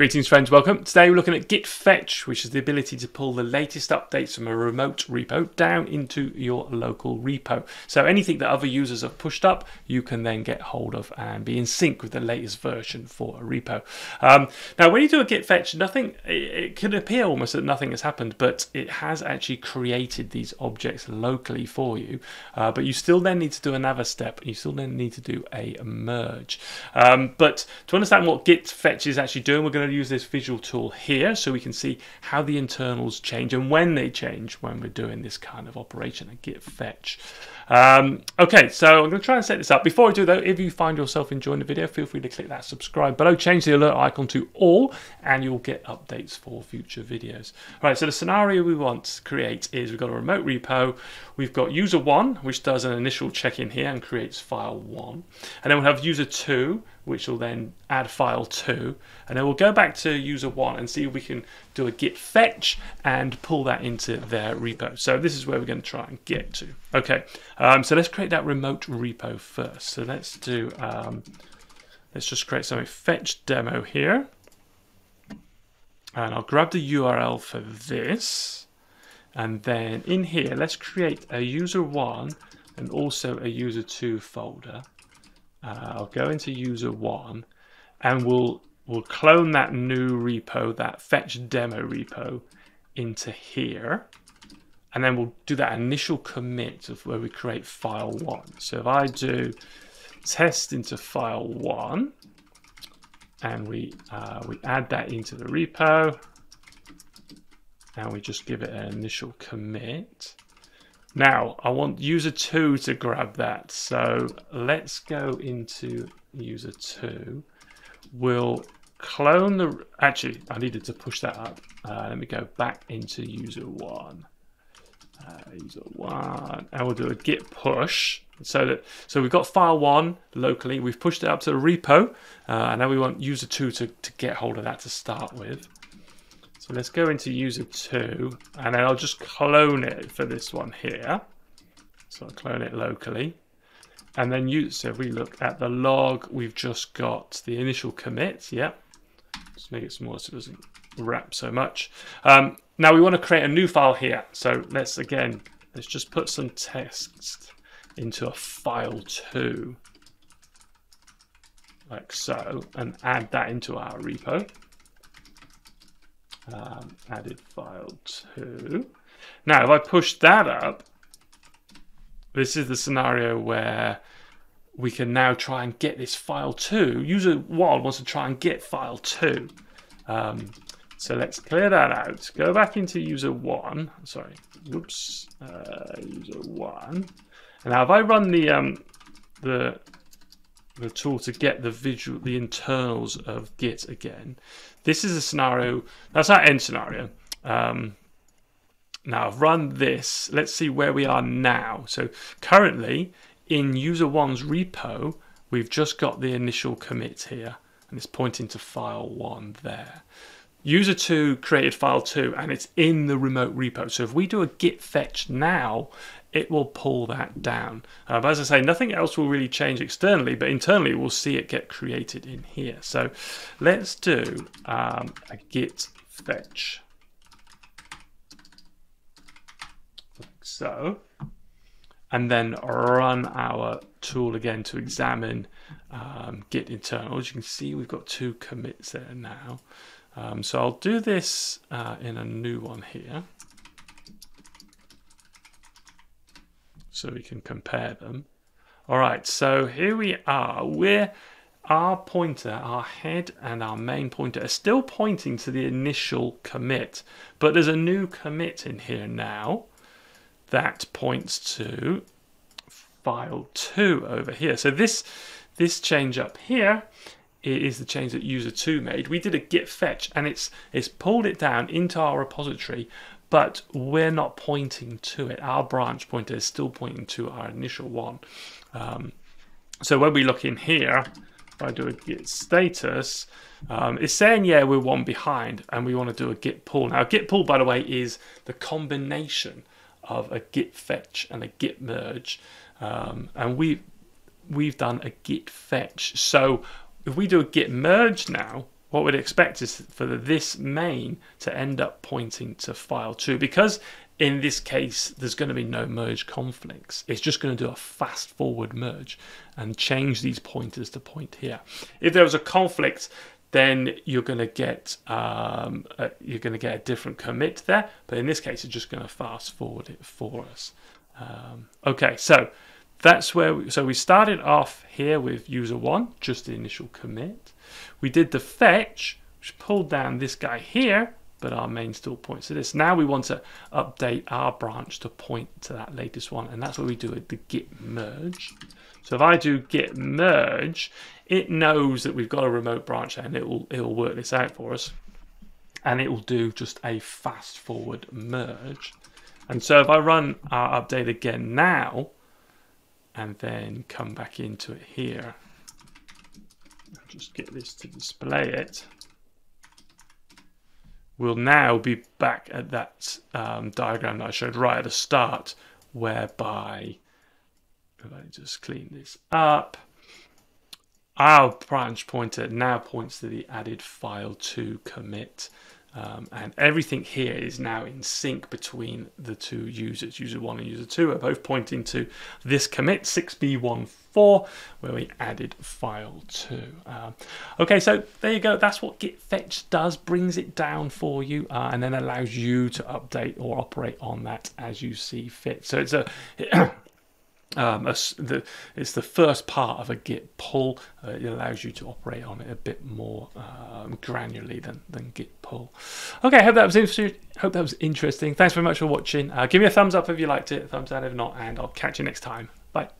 Greetings friends, welcome. Today we're looking at git fetch, which is the ability to pull the latest updates from a remote repo down into your local repo. So anything that other users have pushed up, you can then get hold of and be in sync with the latest version for a repo. Um, now when you do a git fetch, nothing, it, it could appear almost that nothing has happened, but it has actually created these objects locally for you. Uh, but you still then need to do another step. You still then need to do a merge. Um, but to understand what git fetch is actually doing, we're going to to use this visual tool here so we can see how the internals change and when they change when we're doing this kind of operation, a git fetch. Um, okay, so I'm going to try and set this up. Before I do though, if you find yourself enjoying the video, feel free to click that subscribe below, change the alert icon to all, and you'll get updates for future videos. All right, so the scenario we want to create is we've got a remote repo, we've got user one, which does an initial check-in here and creates file one, and then we'll have user two, which will then add file two, and then we'll go back to user one and see if we can do a git fetch and pull that into their repo. So this is where we're going to try and get to. Okay, um, so let's create that remote repo first. So let's do, um, let's just create something fetch demo here. And I'll grab the URL for this. And then in here, let's create a user one and also a user two folder. Uh, I'll go into user one and we'll we'll clone that new repo, that fetch demo repo into here. And then we'll do that initial commit of where we create file one. So if I do test into file one, and we uh, we add that into the repo, and we just give it an initial commit. Now, I want user 2 to grab that. So let's go into user 2. We'll clone the... Actually, I needed to push that up. Uh, let me go back into user 1. Uh, user 1. And we'll do a git push. So that so we've got file 1 locally. We've pushed it up to the repo. Uh, and now we want user 2 to, to get hold of that to start with. Let's go into user 2 and then I'll just clone it for this one here. So I'll clone it locally. And then you, so if we look at the log, we've just got the initial commit. Yep. Just make it smaller so it doesn't wrap so much. Um, now we want to create a new file here. So let's again, let's just put some text into a file 2 like so and add that into our repo um, added file 2. Now, if I push that up, this is the scenario where we can now try and get this file 2. User 1 wants to try and get file 2. Um, so let's clear that out. Go back into user 1. Sorry, whoops, uh, user 1. And now if I run the um, the the tool to get the visual, the internals of Git again. This is a scenario, that's our end scenario. Um, now I've run this, let's see where we are now. So currently in user one's repo, we've just got the initial commit here and it's pointing to file one there. User 2 created file 2 and it's in the remote repo. So if we do a git fetch now, it will pull that down. Uh, but as I say, nothing else will really change externally, but internally we'll see it get created in here. So let's do um, a git fetch. Like so. And then run our tool again to examine um, git internals. You can see we've got two commits there now. Um, so I'll do this uh, in a new one here. So we can compare them. All right, so here we are. We're our pointer, our head and our main pointer are still pointing to the initial commit, but there's a new commit in here now that points to file 2 over here. So this this change up here is the change that user 2 made. We did a git fetch and it's it's pulled it down into our repository, but we're not pointing to it. Our branch pointer is still pointing to our initial one. Um, so when we look in here, if I do a git status, um, it's saying, yeah, we're one behind and we want to do a git pull. Now, git pull, by the way, is the combination of a git fetch and a git merge. Um, and we've, we've done a git fetch. So if we do a git merge now, what we'd expect is for this main to end up pointing to file 2 because in this case there's going to be no merge conflicts. It's just going to do a fast forward merge and change these pointers to point here. If there was a conflict then you're going to get um, a, you're going to get a different commit there but in this case it's just going to fast forward it for us. Um, okay so that's where we, so we started off here with user one just the initial commit we did the fetch, which pulled down this guy here, but our main still points to this. Now we want to update our branch to point to that latest one, and that's what we do with the git merge. So if I do git merge, it knows that we've got a remote branch and it will it will work this out for us. And it will do just a fast forward merge. And so if I run our update again now, and then come back into it here, just get this to display it, we'll now be back at that um, diagram that I showed right at the start, whereby, if I just clean this up, our branch pointer now points to the added file to commit. Um, and everything here is now in sync between the two users. User 1 and user 2 are both pointing to this commit 6b14 where we added file 2. Um, okay, so there you go. That's what git fetch does, brings it down for you uh, and then allows you to update or operate on that as you see fit. So it's a Um, a, the, it's the first part of a Git pull. Uh, it allows you to operate on it a bit more um, granularly than, than Git pull. Okay, I hope that was interesting. Hope that was interesting. Thanks very much for watching. Uh, give me a thumbs up if you liked it, thumbs down if not, and I'll catch you next time. Bye.